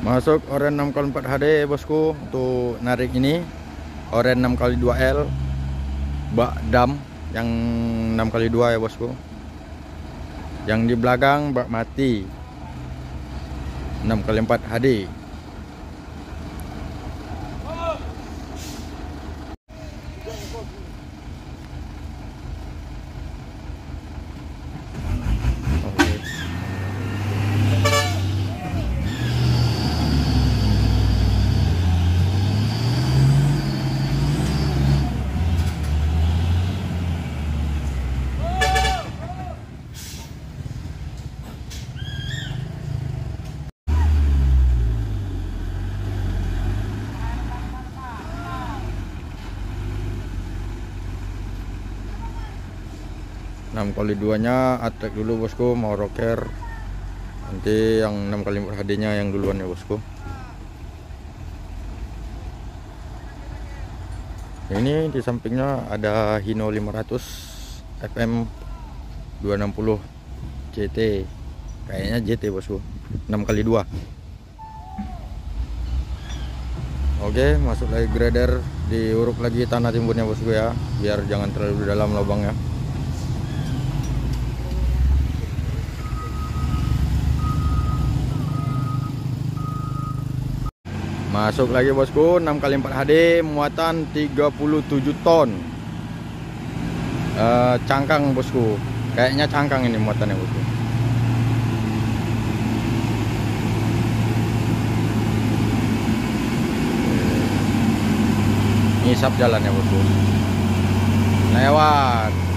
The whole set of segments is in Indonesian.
Masuk oren 6x4 HD bosku untuk narik ini. Oren 6x2L bak dam yang 6x2 ya bosku. Yang di belakang bak mati. 6x4 HD enam kali duanya attack dulu bosku mau rocker nanti yang 6 kali HD nya yang duluan ya bosku. Ini di sampingnya ada Hino 500 FM 260 CT kayaknya JT bosku. 6 kali 2 oke masuk lagi grader diuruk lagi tanah timbunnya bosku ya. Biar jangan terlalu dalam lubangnya Masuk lagi bosku 6 kali 4 HD muatan 37 ton. Uh, cangkang bosku. Kayaknya cangkang ini muatannya bosku. Ngisap jalannya bosku. Lewat.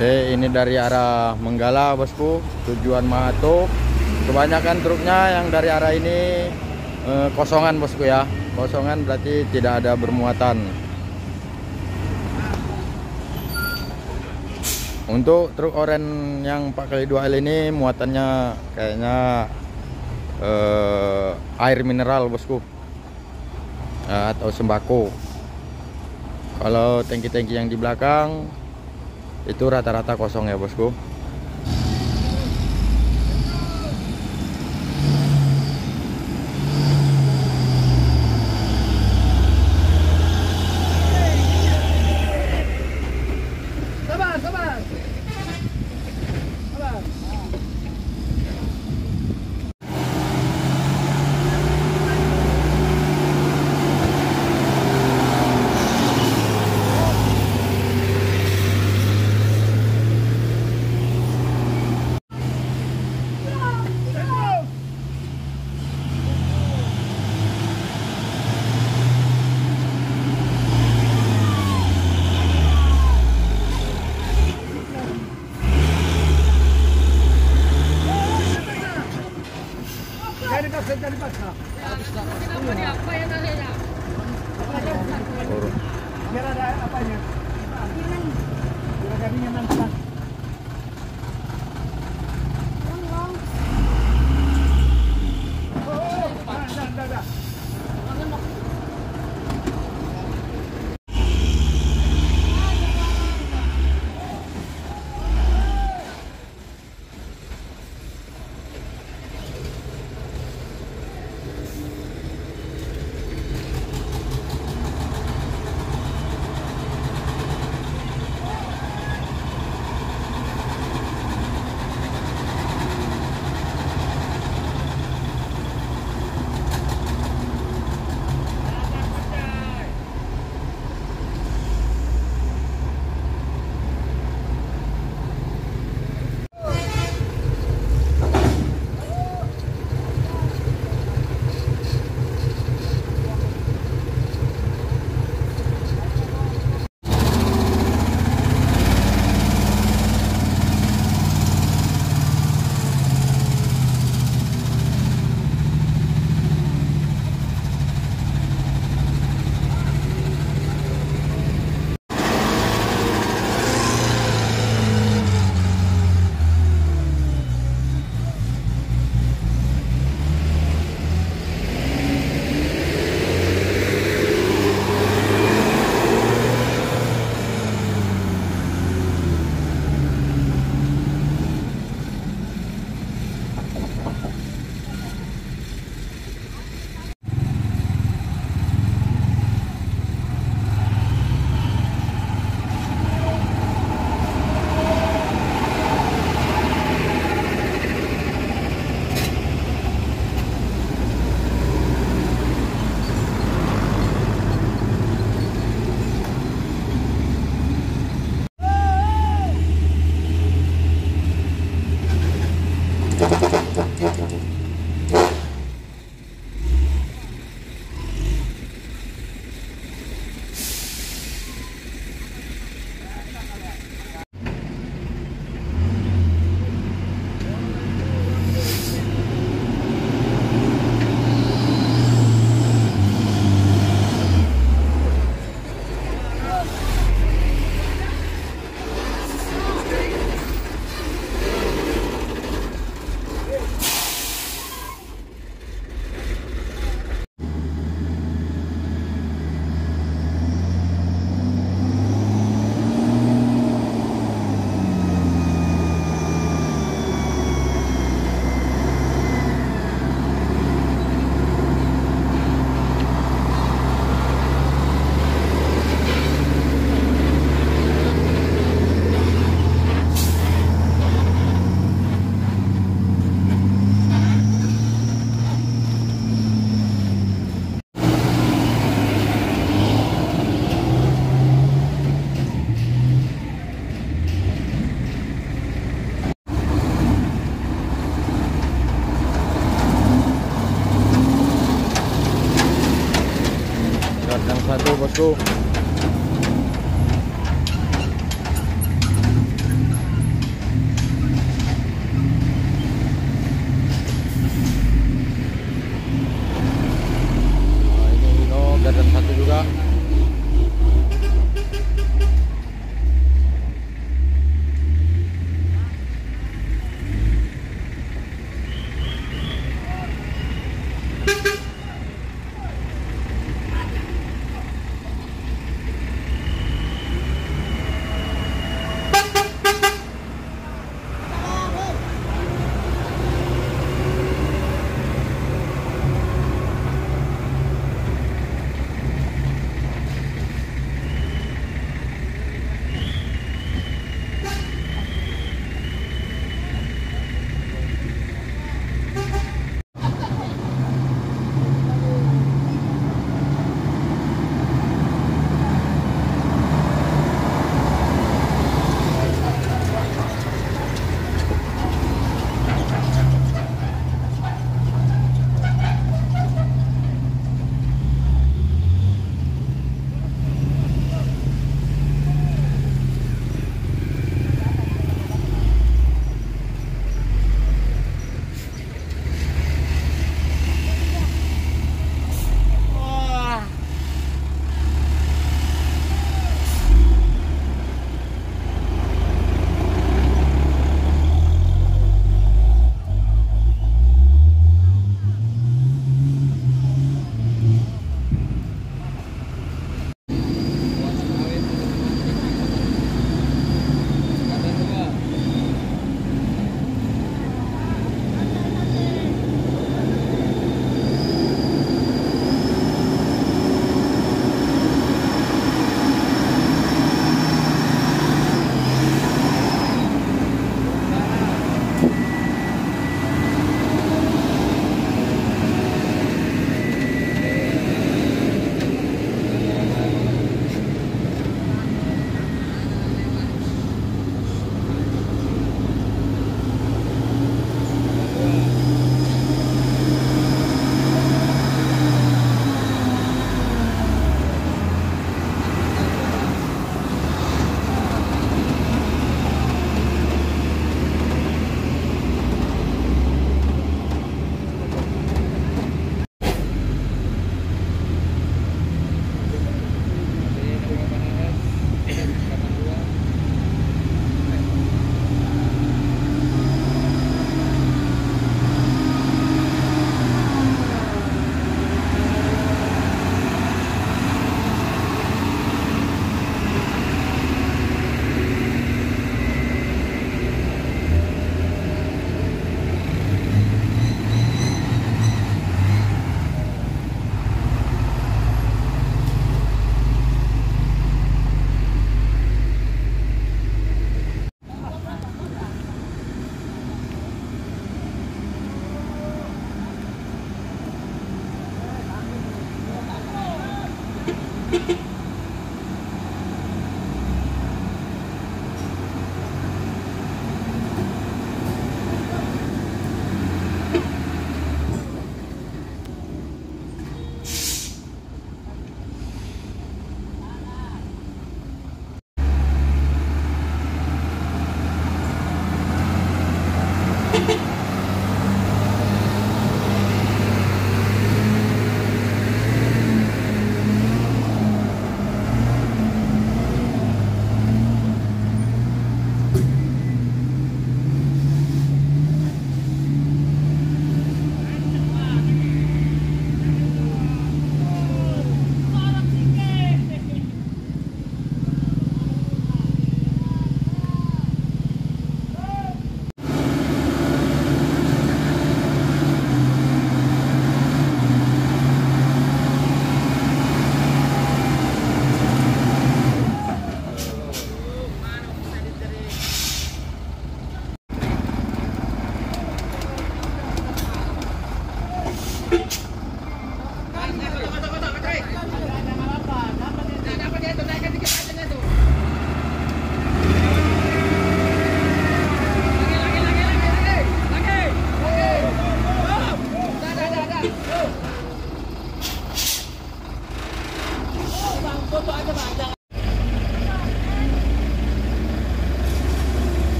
Oke ini dari arah Menggala bosku. Tujuan Mahato. Kebanyakan truknya yang dari arah ini eh, kosongan bosku ya. Kosongan berarti tidak ada bermuatan. Untuk truk oren yang 4x2L ini muatannya kayaknya eh, air mineral bosku. Eh, atau sembako. Kalau tangki-tangki yang di belakang itu rata-rata kosong ya bosku Biar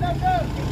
Vai, vai.